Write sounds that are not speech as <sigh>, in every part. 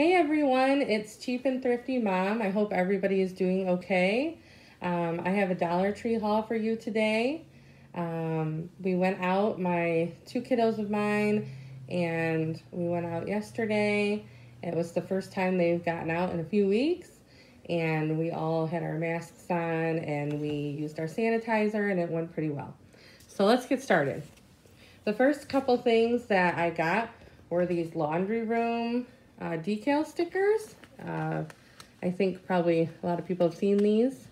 Hey everyone, it's Cheap and Thrifty Mom. I hope everybody is doing okay. Um, I have a Dollar Tree haul for you today. Um, we went out, my two kiddos of mine, and we went out yesterday. It was the first time they've gotten out in a few weeks, and we all had our masks on and we used our sanitizer, and it went pretty well. So let's get started. The first couple things that I got were these laundry room uh, decal stickers. Uh, I think probably a lot of people have seen these.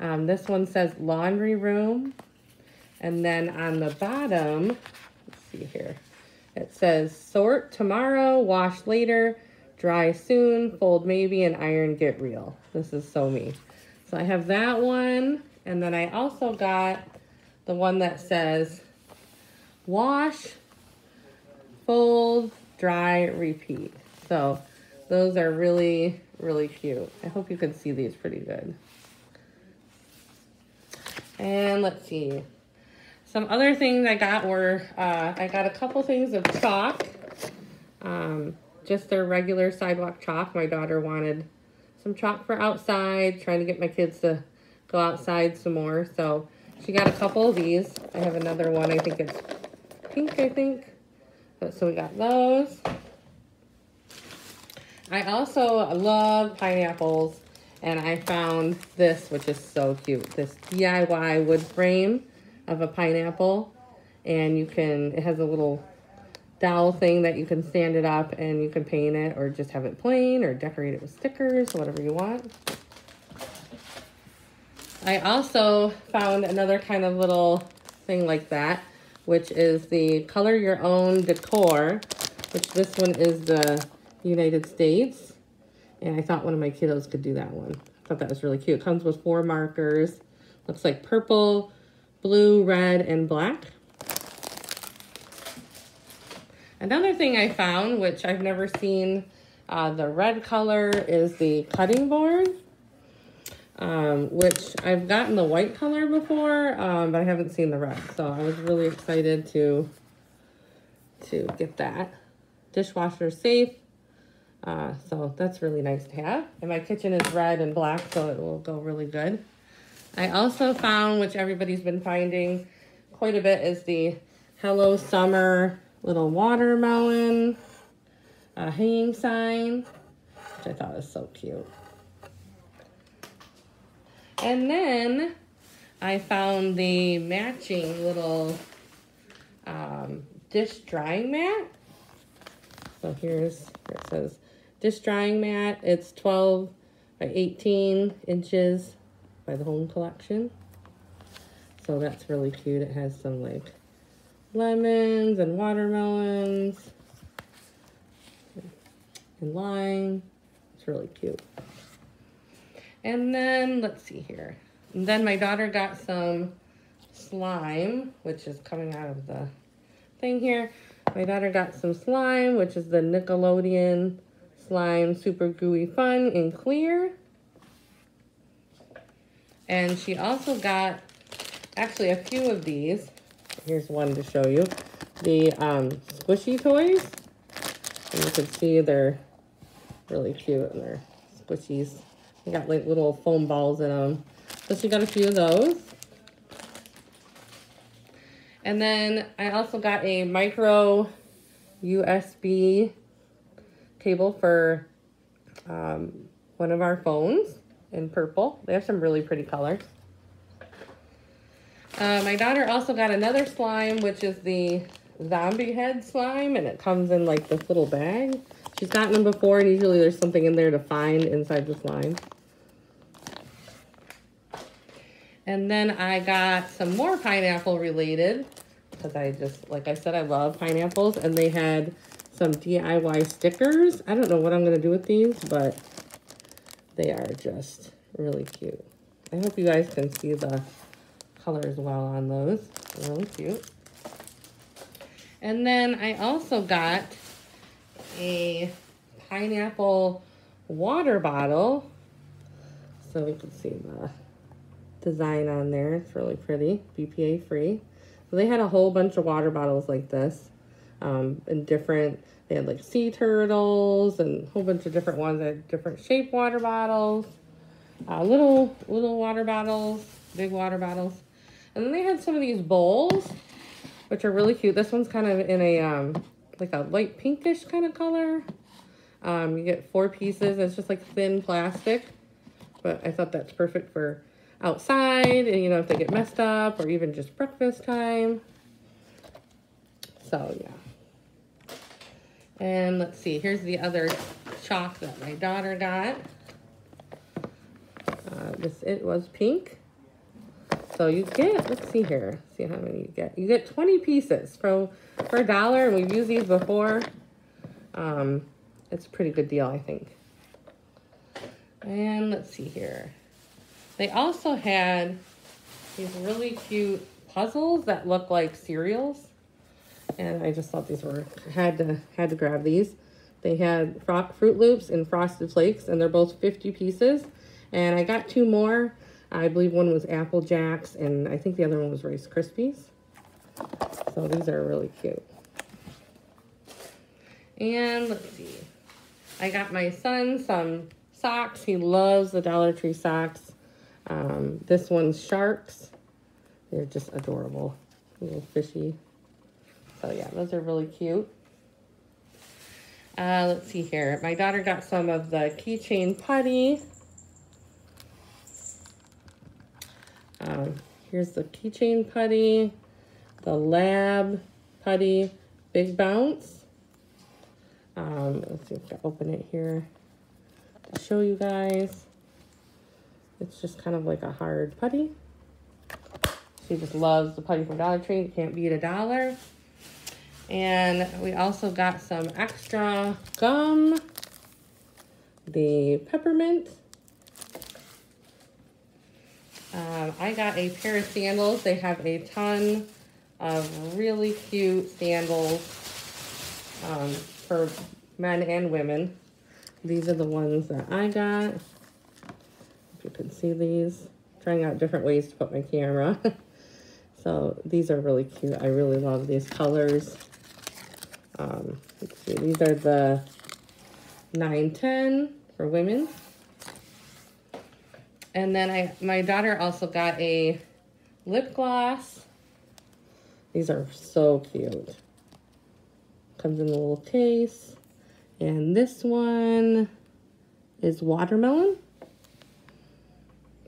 Um, this one says laundry room. And then on the bottom, let's see here, it says sort tomorrow, wash later, dry soon, fold maybe, and iron get real. This is so me. So I have that one. And then I also got the one that says wash, fold, dry, repeat. So those are really, really cute. I hope you can see these pretty good. And let's see. Some other things I got were, uh, I got a couple things of chalk. Um, just their regular sidewalk chalk. My daughter wanted some chalk for outside, trying to get my kids to go outside some more. So she got a couple of these. I have another one. I think it's pink, I think. So we got those. I also love pineapples. And I found this, which is so cute. This DIY wood frame of a pineapple. And you can, it has a little dowel thing that you can stand it up and you can paint it or just have it plain or decorate it with stickers, whatever you want. I also found another kind of little thing like that, which is the Color Your Own Decor, which this one is the United States. And I thought one of my kiddos could do that one. I thought that was really cute. Comes with four markers. Looks like purple, blue, red, and black. Another thing I found, which I've never seen uh, the red color, is the cutting board. Um, which I've gotten the white color before, um, but I haven't seen the red. So I was really excited to, to get that. Dishwasher safe. Uh, so that's really nice to have. And my kitchen is red and black, so it will go really good. I also found, which everybody's been finding quite a bit, is the Hello Summer little watermelon uh, hanging sign, which I thought was so cute. And then I found the matching little um, dish drying mat. So here's, here it says dish drying mat. It's 12 by 18 inches by the Home Collection. So that's really cute. It has some like lemons and watermelons and lime. It's really cute. And then, let's see here. And then my daughter got some slime, which is coming out of the thing here. My daughter got some slime, which is the Nickelodeon Slime Super Gooey Fun in clear. And she also got actually a few of these. Here's one to show you. The um, squishy toys. And you can see they're really cute and they're squishies. They got like little foam balls in them. So she got a few of those. And then I also got a micro USB cable for um, one of our phones in purple. They have some really pretty colors. Uh, my daughter also got another slime, which is the zombie head slime, and it comes in like this little bag. She's gotten them before, and usually there's something in there to find inside the slime. And then I got some more pineapple related, because I just, like I said, I love pineapples, and they had some DIY stickers. I don't know what I'm going to do with these, but they are just really cute. I hope you guys can see the colors well on those. Really cute. And then I also got a pineapple water bottle. So we can see the design on there. It's really pretty, BPA free. So they had a whole bunch of water bottles like this. Um, in different, they had like sea turtles and a whole bunch of different ones. Had different shaped water bottles, uh, little, little water bottles, big water bottles. And then they had some of these bowls, which are really cute. This one's kind of in a, um, like a light pinkish kind of color. Um, you get four pieces. It's just like thin plastic. But I thought that's perfect for outside and, you know, if they get messed up or even just breakfast time. So, yeah. And let's see, here's the other chalk that my daughter got. Uh, this, it was pink. So you get, let's see here, see how many you get. You get 20 pieces for, for a dollar, and we've used these before. Um, it's a pretty good deal, I think. And let's see here. They also had these really cute puzzles that look like cereals. And I just thought these were, had to, had to grab these. They had fro Froot Loops and Frosted Flakes, and they're both 50 pieces. And I got two more. I believe one was Apple Jacks, and I think the other one was Rice Krispies. So these are really cute. And let's see. I got my son some socks. He loves the Dollar Tree socks. Um, this one's sharks. They're just adorable. Little fishy. So yeah, those are really cute. Uh, let's see here. My daughter got some of the keychain putty. Um, here's the keychain putty, the lab putty, big bounce. Um, let's see if I can open it here to show you guys. It's just kind of like a hard putty. She just loves the putty from Dollar Tree. Can't beat a dollar. And we also got some extra gum. The peppermint. Um, I got a pair of sandals. They have a ton of really cute sandals um, for men and women. These are the ones that I got. If you can see these. Trying out different ways to put my camera. <laughs> so these are really cute. I really love these colors. Um, let's see. These are the 910 for women. And then I, my daughter also got a lip gloss. These are so cute. Comes in a little case. And this one is watermelon.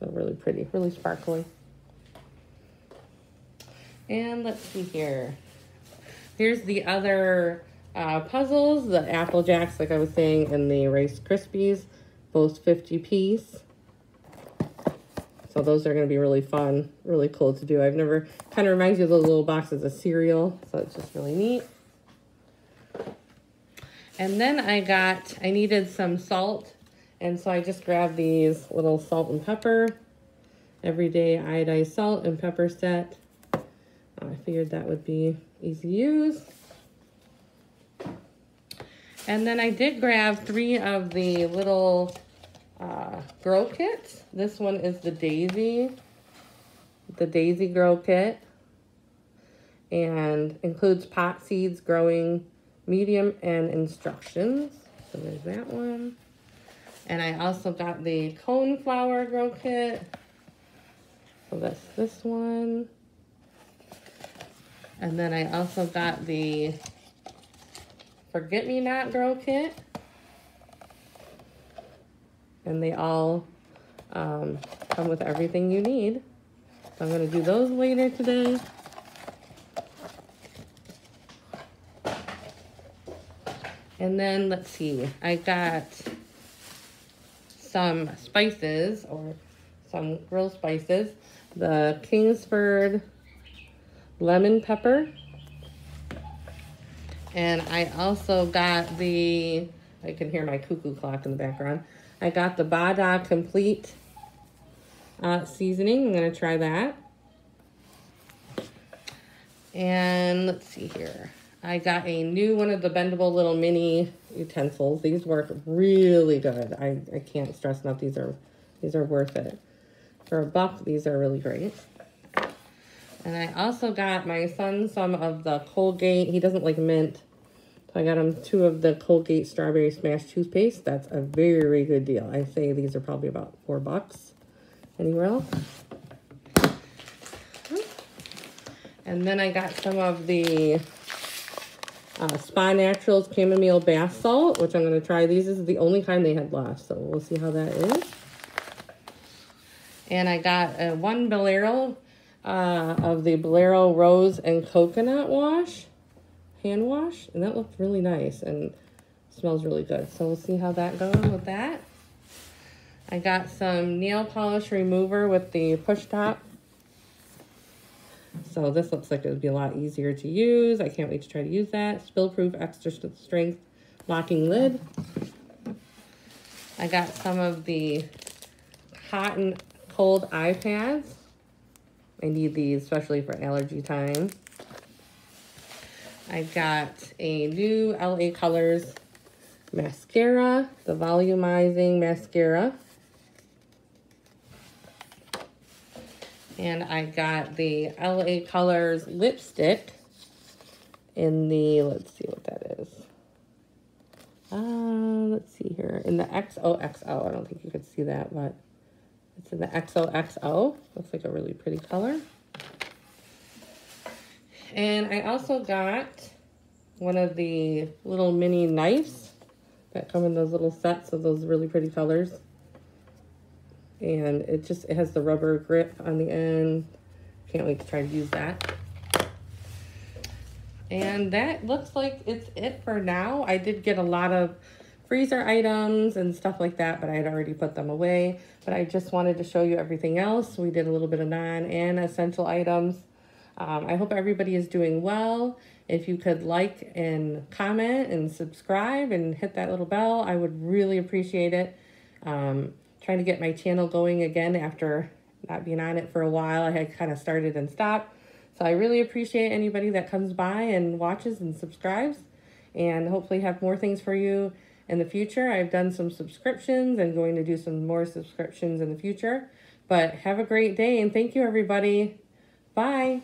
So really pretty, really sparkly. And let's see here. Here's the other uh, puzzles, the Apple Jacks, like I was saying, and the Rice Krispies, both 50 piece. So those are going to be really fun, really cool to do. I've never, kind of reminds you of those little boxes of cereal. So it's just really neat. And then I got, I needed some salt. And so I just grabbed these little salt and pepper. Everyday iodized salt and pepper set. I figured that would be easy to use. And then I did grab three of the little uh, grow kits. This one is the Daisy, the Daisy Grow Kit. And includes pot seeds, growing medium, and instructions. So there's that one. And I also got the cone flower grow kit. So that's this one. And then I also got the Forget Me Not grow kit and they all um, come with everything you need. So I'm going to do those later today. And then let's see, I got some spices or some grilled spices. The Kingsford lemon pepper. And I also got the, I can hear my cuckoo clock in the background. I got the Badia Complete uh, seasoning. I'm to try that. And let's see here. I got a new one of the bendable little mini utensils. These work really good. I, I can't stress enough. These are these are worth it. For a buck, these are really great. And I also got my son some of the Colgate. He doesn't like mint. So I got him two of the Colgate Strawberry Smash Toothpaste. That's a very, very good deal. I say these are probably about four bucks anywhere else. And then I got some of the uh, Spa Naturals Chamomile Bath Salt, which I'm going to try. These is the only kind they had left, so we'll see how that is. And I got a one Bolero uh, of the Bolero Rose and Coconut Wash, hand wash, and that looked really nice and smells really good. So we'll see how that goes with that. I got some nail polish remover with the push top. So this looks like it would be a lot easier to use. I can't wait to try to use that. Spill proof, extra strength locking lid. I got some of the hot and cold eye pads. I need these, especially for allergy time. I got a new LA Colors mascara, the volumizing mascara. And I got the LA Colors lipstick in the, let's see what that is. Uh, let's see here. In the XOXO. I don't think you could see that, but it's in the XOXO. Looks like a really pretty color. And I also got one of the little mini knives that come in those little sets of those really pretty colors and it just it has the rubber grip on the end can't wait to try to use that and that looks like it's it for now i did get a lot of freezer items and stuff like that but i had already put them away. But i just wanted to show you everything else. We did a little bit of non and essential items. Um, i hope everybody is doing well. If you could like and comment and subscribe and hit that little bell i would really appreciate it. Um, trying to get my channel going again after not being on it for a while. I had kind of started and stopped. So I really appreciate anybody that comes by and watches and subscribes. And hopefully have more things for you in the future. I've done some subscriptions and going to do some more subscriptions in the future. But have a great day and thank you everybody. Bye.